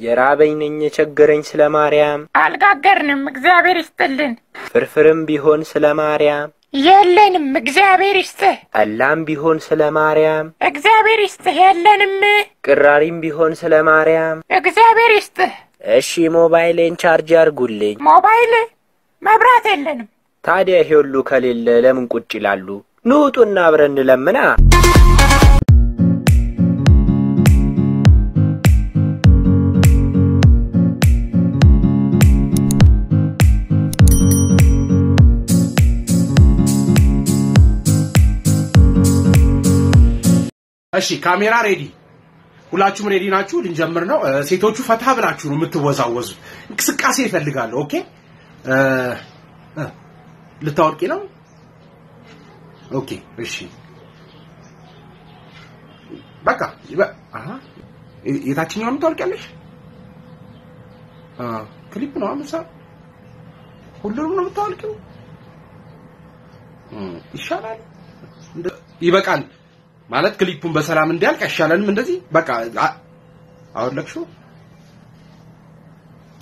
የራበኝ ነኝ የቸገረኝ ስለ ማርያም፣ አልጋገርንም፣ እግዚአብሔር ይስጥልን። ፍርፍርም ቢሆን ስለ ማርያም፣ የለንም፣ እግዚአብሔር ይስጥህ። ጠላም ቢሆን ስለ ማርያም፣ እግዚአብሔር ይስጥህ። የለንም፣ ቅራሪም ቢሆን ስለ ማርያም። እግዚአብሔር ይስጥህ። እሺ ሞባይሌን ቻርጅ አርጉልኝ። ሞባይል መብራት የለንም። ታዲያ ይሄ ሁሉ ከሌለ ለምን ቁጭ ይላሉ? ንውጡና አብረን እንለምና። እሺ ካሜራ ready፣ ሁላችሁም ready ናችሁ? ልንጀምር ነው። ሴቶቹ ፈታ ብላችሁ ነው የምትወዛወዙት። እንቅስቃሴ ይፈልጋሉ። okay ልታወልቂ ነው? okay እሺ፣ በቃ የ- የታችኛውን ታወልቂያለሽ? ክሊፕ ነው አምሳ ሁሉንም ነው የምታወልቂው? ይሻላል። ይበቃል ማለት ክሊፑን በሰላም እንዲያልቅ አይሻለንም? እንደዚህ በቃ አ- አወለቅሽው።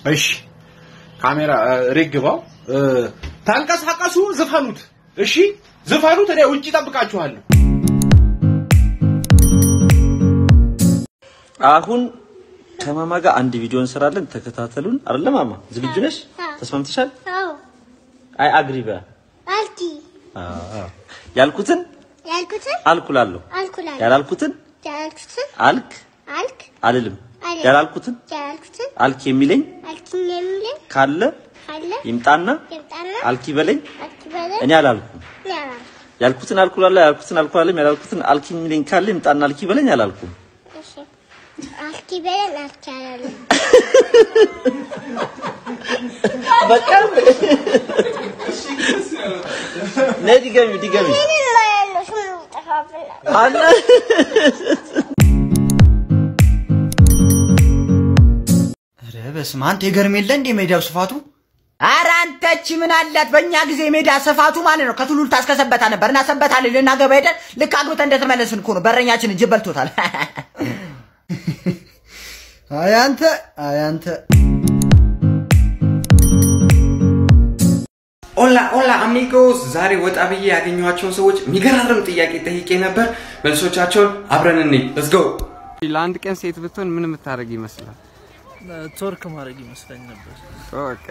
እሺ ካሜራ እ፣ ሬግ ግባው። እ፣ ተንቀሳቀሱ፣ ዝፈኑት። እሺ ዝፈኑት። እኔ ውጭ እጠብቃችኋለሁ። አሁን ከማማ ጋር አንድ ቪዲዮ እንሰራለን። ተከታተሉን። አይደለም ማማ? ዝግጁ ነሽ? ተስማምተሻል? አዎ አይ አግሪ በ አልቲ አዎ። ያልኩትን ያልኩትን አልኩላለሁ፣ አልኩላለሁ ያላልኩትን ያልኩትን አልክ አልክ አልልም። አልልም። ያላልኩትን ያልኩትን አልክ የሚለኝ አልኪኝ የሚለኝ ካለ ካለ ይምጣና ይምጣና አልክ ይበለኝ። አልኪ በለኝ እኔ አላልኩም። ያላል ያልኩትን አልኩላለሁ፣ ያልኩትን አልኩላለሁ፣ ያላልኩትን አልክ የሚለኝ ካለ ይምጣና አልክ ይበለኝ። አላልኩም። እሺ አልኪ በለኝ አልኪ አላለም በቃ ነይ ድገሚ፣ ድገሚ ኧረ በስመ አንተ የገርም የለ እንዴ ሜዳው ስፋቱ? ኧረ አንተች ምን አላት? በእኛ ጊዜ ሜዳ ስፋቱ ማለት ነው ከቱሉልታ እስከ ሰበታ ነበር እና ሰበታ ላይ ልናገባ ሄደን ልክ አግብተን እንደተመለስን እኮ ነው በረኛችን እጅ በልቶታል። አይ አንተ አይ አንተ hola hola amigos ዛሬ ወጣ ብዬ ያገኘኋቸውን ሰዎች የሚገራርም ጥያቄ ጠይቄ ነበር። መልሶቻቸውን አብረን እንይ። let's go። ለአንድ ቀን ሴት ብትሆን ምን የምታደርግ ይመስላል? twerk ማድረግ ይመስለኝ ነበር። okay።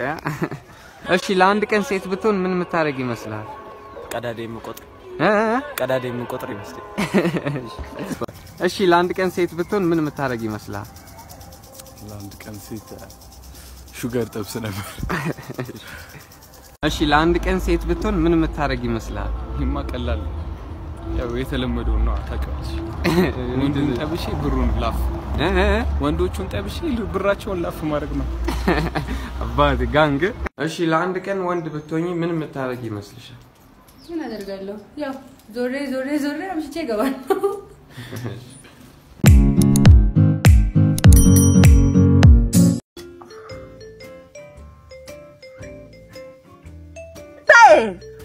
እሺ፣ ለአንድ ቀን ሴት ብትሆን ምን የምታደርግ ይመስላል? ቀዳዳ የምቆጥር እ? ቀዳዳ የምቆጥር ይመስለኝ። እሺ፣ ለአንድ ቀን ሴት ብትሆን ምን የምታደርግ ይመስላል? ለአንድ ቀን ሴት ሹገር ጥብስ ነበር። እሺ፣ ለአንድ ቀን ሴት ብትሆን ምን የምታደርግ ይመስላል? ይማ ቀላል ነው። ያው የተለመደው ነው ታውቂያለሽ። ወንዱን ጠብሼ ብሩን ላፍ እ? እ? ወንዶቹን ጠብሼ ብራቸውን ላፍ ማድረግ ነው። አባት ጋንግ። እሺ፣ ለአንድ ቀን ወንድ ብትሆኚ ምን የምታደርግ ይመስልሻል? ምን አደርጋለሁ? ያው ዞሬ ዞሬ ዞሬ አምሽቼ እገባለሁ።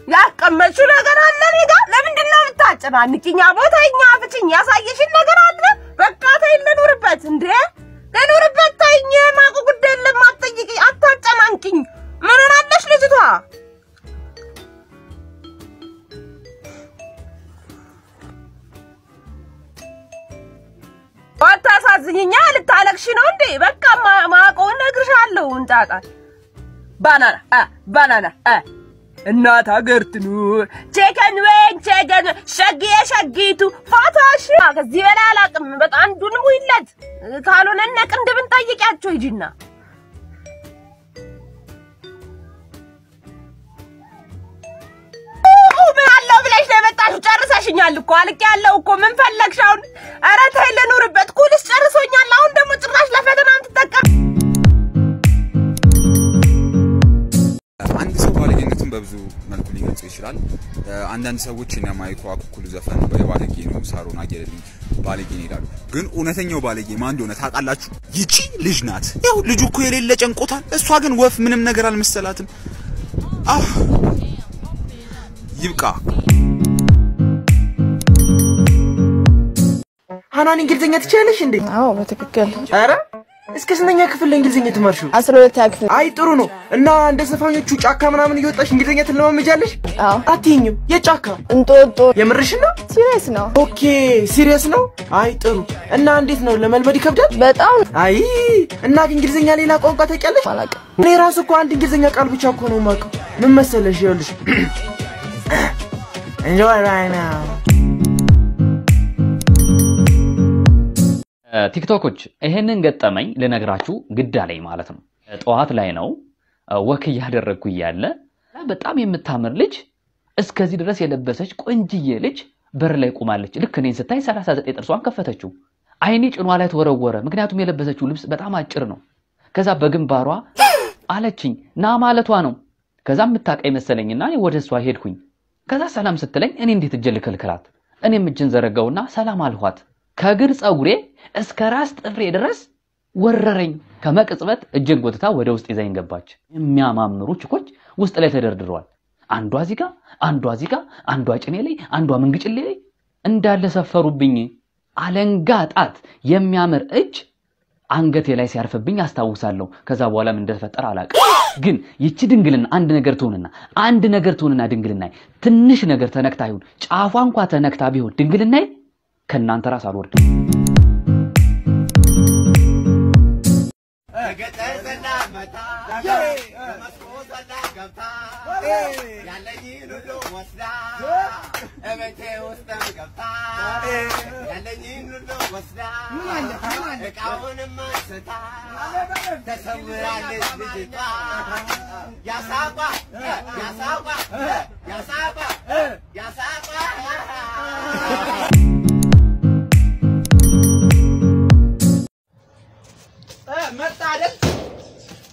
ያስቀመጥሽው ነገር አለ እኔ ጋር። ለምንድን ነው የምታጨናንቂኝ? ቦታ እኛ ፍችኝ ያሳየሽን ነገር አለ። በቃ ተይ ልኑርበት። እንዴ ልኑርበት። ተይኝ። ማቁ ጉዳይ የለም። አትጠይቂ፣ አታጨናንቂኝ። ምን ሆናለሽ ልጅቷ? አታሳዝኝኛ። ልታለቅሽ ነው እንዴ? በቃ ማ- ማቆውን እነግርሻለሁ። እንጣጣል ባናና ባናና እናት ሀገር ትኑር ቼከን ወይን ቼከን ሸግዬ ሸጊቱ ፋታሽ ከዚህ በላይ አላውቅም። በቃ አንዱን ሙይለት ካልሆነ እነ ቅንድብን ጠይቂያቸው ሂጂና? ጨርሰሽኛል እኮ አልቅ ያለው እኮ ምን ፈለግሽ አሁን? ኧረ ተይ ልኑርበት። ኩልስ ጨርሶኛል። አሁን ደግሞ ጭራሽ ለፈተና ትጠቀም በብዙ መልኩ ሊገልጹ ይችላል። አንዳንድ ሰዎች እነ ማይኮ አኩኩሉ ዘፈን ባለጌ ነው ሳሮን አየለልኝ ባለጌ ነው ይላሉ። ግን እውነተኛው ባለጌ ማን እንደሆነ ታውቃላችሁ? ይቺ ልጅ ናት። ያው ልጁ እኮ የሌለ ጨንቆታል። እሷ ግን ወፍ ምንም ነገር አልመሰላትም። አህ ይብቃ። ሀናን እንግሊዝኛ ትችላለሽ እንዴ? አዎ በትክክል ኧረ እስከ ስንተኛ ክፍል ለእንግሊዝኛ ተማርሽው? አስራ ሁለተኛ ክፍል። አይ ጥሩ ነው። እና እንደ ዘፋኞቹ ጫካ ምናምን እየወጣሽ እንግሊዝኛ ትለማመጃለሽ? አዎ። አትይኝም? የጫካ እንጦጦ። የምርሽ ነው? serious ነው። okay serious ነው። አይ ጥሩ። እና እንዴት ነው ለመልመድ ይከብዳል? በጣም አይ እና እንግሊዝኛ ሌላ ቋንቋ ታውቂያለሽ? እኔ ራሱ እኮ አንድ እንግሊዝኛ ቃል ብቻ እኮ ነው የማውቀው። ምን መሰለሽ? ይኸውልሽ enjoy right now ቲክቶኮች ይሄንን ገጠመኝ ልነግራችሁ ግድ አለኝ ማለት ነው። ጠዋት ላይ ነው ወክ እያደረግኩ እያለ በጣም የምታምር ልጅ እስከዚህ ድረስ የለበሰች ቆንጅዬ ልጅ በር ላይ ቆማለች። ልክ እኔን ስታይ 39 ጥርሷን ከፈተችው። አይኔ ጭኗ ላይ ተወረወረ። ምክንያቱም የለበሰችው ልብስ በጣም አጭር ነው። ከዛ በግንባሯ አለችኝ ና ማለቷ ነው። ከዛ የምታውቀኝ መሰለኝና ወደ እሷ ሄድኩኝ። ከዛ ሰላም ስትለኝ እኔ እንዴት እጄን ልከልክላት? እኔም እጅን ዘረጋውና ሰላም አልኋት። ከእግር ፀጉሬ እስከ ራስ ጥፍሬ ድረስ ወረረኝ። ከመቅጽበት እጄን ጎትታ ወደ ውስጥ ይዛኝ ገባች። የሚያማምሩ ችኮች ውስጥ ላይ ተደርድረዋል። አንዷ እዚህ ጋ፣ አንዷ እዚህ ጋ፣ አንዷ ጭኔ ላይ፣ አንዷ መንግጭሌ ላይ እንዳለ ሰፈሩብኝ። አለንጋ ጣት የሚያምር እጅ አንገቴ ላይ ሲያርፍብኝ አስታውሳለሁ። ከዛ በኋላ ምን እንደተፈጠረ አላውቅም። ግን ይቺ ድንግልና አንድ ነገር ትሆንና አንድ ነገር ትሆንና ድንግልና ትንሽ ነገር ተነክታ ይሁን ጫፏ እንኳ ተነክታ ቢሆን ድንግልናዬ ከእናንተ ራስ አልወርድም። መጣ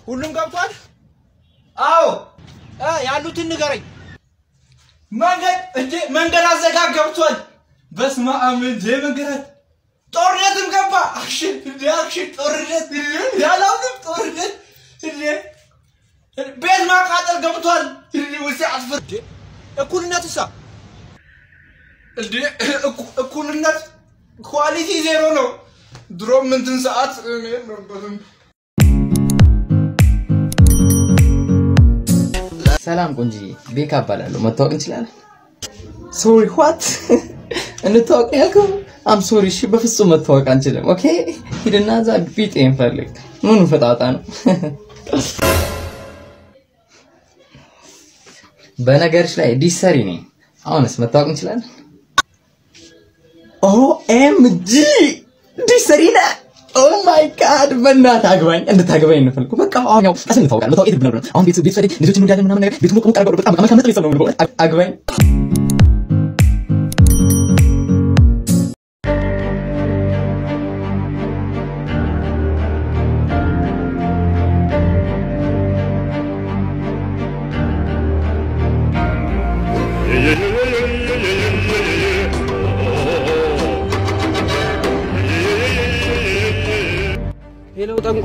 ሁሉም ገብቷል? አዎ ያሉትን ንገረኝ። መንገድ እንዴ መንገድ አዘጋግ ገብቷል። በስመ አብ እንዴ መንገድ ጦርነትም ገባ። አክሽን እንዴ አክሽን ጦርነት እንዴ ያላውቅም ጦርነት እንዴ ቤት ማቃጠል ገብቷል። እንዴ ወሲ አትፈር እንዴ እኩልነት እሳ እንዴ እኩ- እኩልነት ኳሊቲ ዜሮ ነው። ድሮም እንትን ሰዓት እኔ ነበርም ሰላም ቆንጂዬ፣ ቤካ እባላለሁ። መታወቅ እንችላለን? sorry what እንታወቅ ያልከው? I'm sorry። እሺ፣ በፍጹም መታወቅ አንችልም። okay፣ ሂድና እዛ ቢጤህን ፈልግ። ምኑ ፈጣጣ ነው? በነገርሽ ላይ ዲሰሪ ነኝ። አሁንስ መታወቅ እንችላለን? OMG ዲሰሪ ነህ? oh my God በእናትህ አግባኝ፣ እንድታገባኝ የምፈልገው። በቃ አሁን ያው ቀስ እንታወቃለን። አሁን ቤት ቤት ልጆችን እንዳለን ምናምን ነገር ቤቱ ሞቅ ሞቅ አድርገው በጣም መልካም ቤተሰብ ነው አግባኝ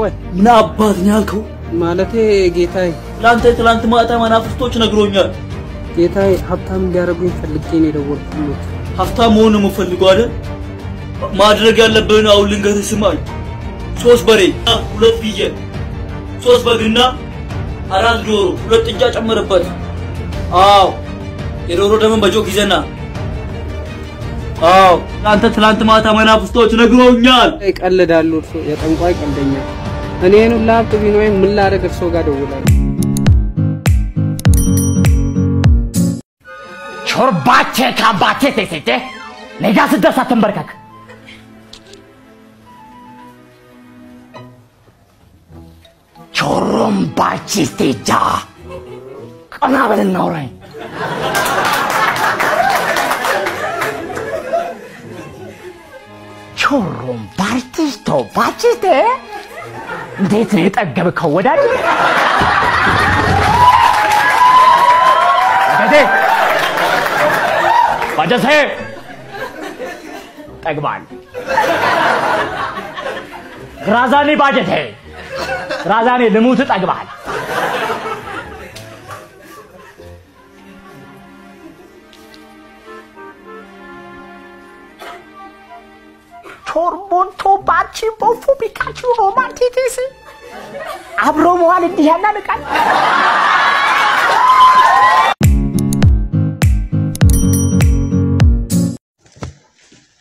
ጠንቋይ፣ ምን አባት ነው ያልከው? ማለቴ ጌታዬ፣ ለአንተ ትላንት ማታ መናፍስቶች ነግሮኛል። ጌታዬ ሀብታም እንዲያደርጉኝ ፈልጌ ነው የደወልኩት። ሀብታም መሆን ነው የምፈልገው አይደል? ማድረግ ያለብህን አሁን ልንገርህ፣ ስማኝ። ሶስት በሬ፣ ሁለት ፍየል፣ ሶስት በግና አራት ዶሮ፣ ሁለት ጥጃ ጨምርበት። አዎ የዶሮ ደምን በጆክ ይዘና። አዎ አንተ ትላንት ማታ መናፍስቶች ነግሮኛል። ይቀልዳሉ። እርሶ የጠንቋይ ቀልደኛ። እኔን ሁላ ሀብት ቢኖረኝ ምን ላደርግ እርሶ ጋር ደውላለሁ። ቾርባቼ ካባቼ ቴሴቴ ኔጋ ስደርስ አትንበርከክ። ቾሮምባቺ ስቴጃ ቀና በል እናውራኝ። ቾሮምባርቲስቶ ባቺስቴ እንዴት ነው የጠገብከው ወዳጅ? ባጀሴ ጠግባል። ግራዛኔ ባጀቴ ግራዛኔ ልሙት ጠግባል። ሮማንቲክስ አብሮ መዋል እንዲህ ያናንቃል።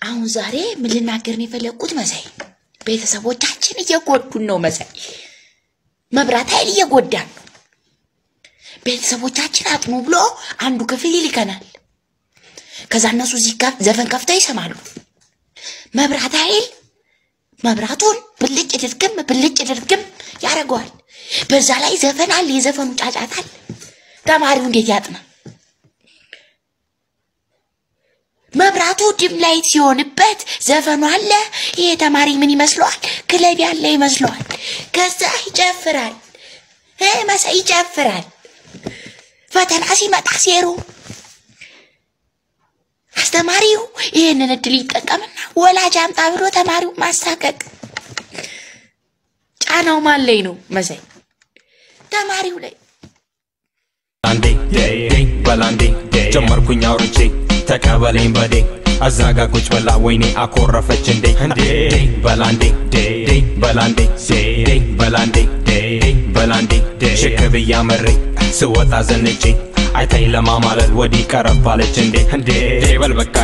አሁን ዛሬ ምን ልናገር ነው የፈለግኩት መሳይ? ቤተሰቦቻችን እየጎዱን ነው መሳይ። መብራት ኃይል እየጎዳን ነው። ቤተሰቦቻችን አጥኑ ብሎ አንዱ ክፍል ይልከናል። ከዛ እነሱ እዚህ ዘፈን ከፍተው ይሰማሉ። መብራት ኃይል መብራቱን ብልጭ ድርግም ብልጭ ድርግም ያደርገዋል። በዛ ላይ ዘፈን አለ፣ የዘፈኑ ጫጫታ አለ። ተማሪው እንዴት ያጥና? መብራቱ ዲም ላይት ሲሆንበት ዘፈኑ አለ። ይሄ ተማሪ ምን ይመስለዋል? ክለብ ያለ ይመስለዋል። ከዛ ይጨፍራል እ መሳይ ይጨፍራል። ፈተና ሲመጣ ሴሩ አስተማሪው ይህንን እድል ይጠቀምና ወላጅ አምጣ ብሎ ተማሪው ማሳቀቅ። ጫናው ማን ላይ ነው መሳይ? ተማሪው ላይ። አንዴ በላንዴ ጀመርኩኝ አውርቼ ተቀበለኝ በዴ አዛጋ ብላ ወይኔ አኮረፈች እንዴ በላንዴ በላንዴ በላንዴ በላንዴ ሽክ ብያ ስወጣ ዘንጬ አይታኝ ለማማለል ወዲህ ቀረባለች እንዴ? እንዴ? በል በቃ